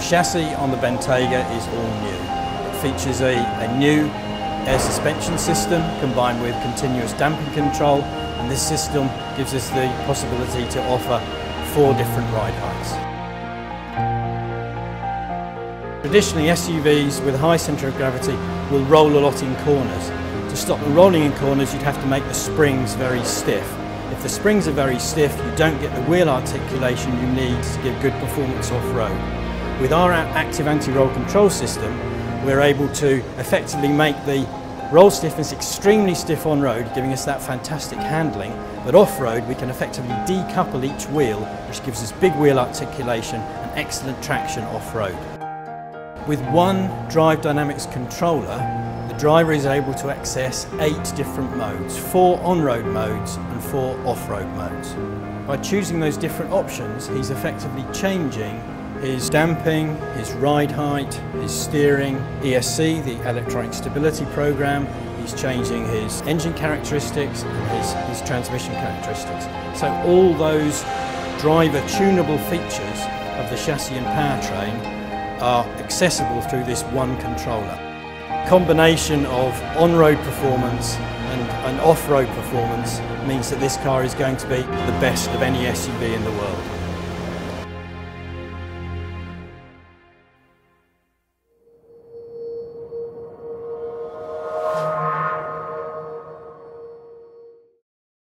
chassis on the Bentayga is all new. It features a, a new air suspension system combined with continuous damping control and this system gives us the possibility to offer four different ride heights. Traditionally SUVs with a high centre of gravity will roll a lot in corners. To stop them rolling in corners you'd have to make the springs very stiff. If the springs are very stiff you don't get the wheel articulation you need to give good performance off-road. With our active anti-roll control system we're able to effectively make the roll stiffness extremely stiff on road, giving us that fantastic handling, but off-road we can effectively decouple each wheel, which gives us big wheel articulation and excellent traction off-road. With one Drive Dynamics controller, the driver is able to access eight different modes, four on-road modes and four off-road modes. By choosing those different options, he's effectively changing his damping, his ride height, his steering, ESC, the electronic stability program, he's changing his engine characteristics and his, his transmission characteristics. So all those driver tunable features of the chassis and powertrain are accessible through this one controller. Combination of on-road performance and, and off-road performance means that this car is going to be the best of any SUV in the world.